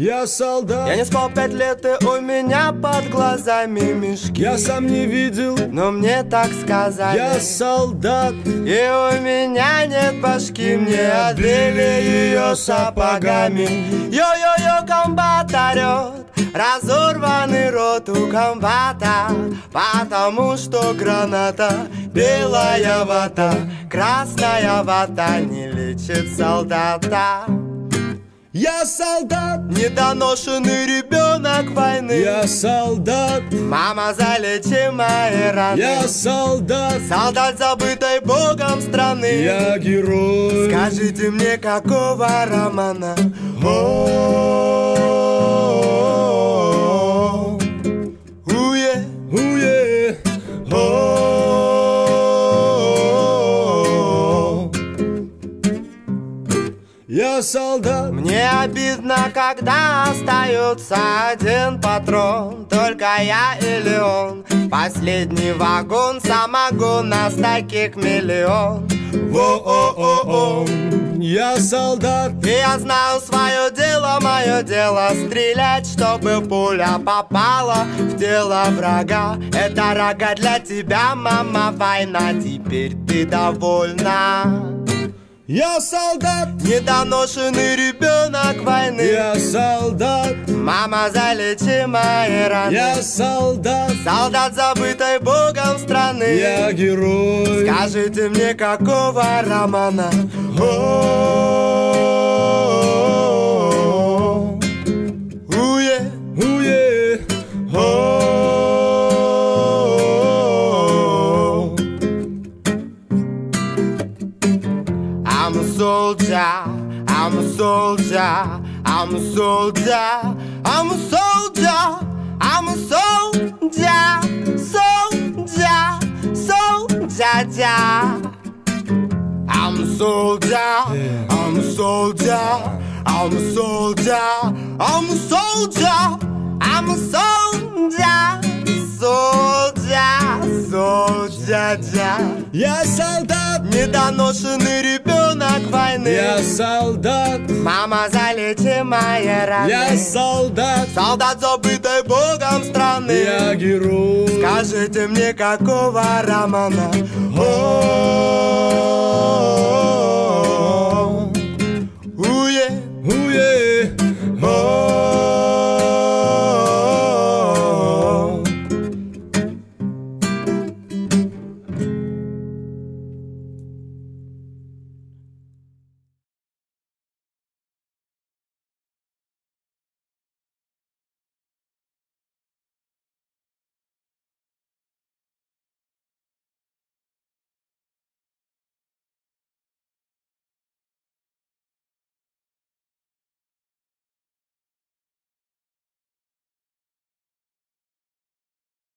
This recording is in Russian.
Я солдат. Я не спал пять лет, и у меня под глазами мешки. Я сам не видел, но мне так сказали. Я солдат. И у меня нет башки, мне отбили ее сапогами. Йо-йо-йо, комбат орет, разорванный рот у комбата, потому что граната белая вата, красная вата не лечит солдата. Я солдат, недоношенный ребенок войны. Я солдат, мама залечи мои раны. Я солдат, солдат забытой богом страны. Я герой. Скажите мне, какого романа? О-о-о-о. Я солдат. Мне обидно, когда остается один патрон. Только я или он. Последний вагон самогон Нас таких миллион. Во-о-о-о. Я солдат. И я знаю свое дело, мое дело Стрелять, чтобы пуля попала в тело врага. Это рога для тебя, мама, война. Теперь ты довольна я солдат, недоношенный ребенок войны. Я солдат, мама залечи мои раны. Я солдат, солдат забытой богом страны. Я герой. Скажите мне, какого романа? Уе, soldier, I'm a soldier, I'm a soldier, I'm a soldier, I'm a soldier, soldier, soldier. I'm a soldier, I'm a soldier, I'm a soldier, I'm a soldier, I'm a soldier, soldier, soldier. Я солдат, недоношенный ребенок войны. Я солдат, мама залечи мои раны. Я солдат, солдат забытой богом страны. Я герой. Скажите мне, какого романа? Уе, уе.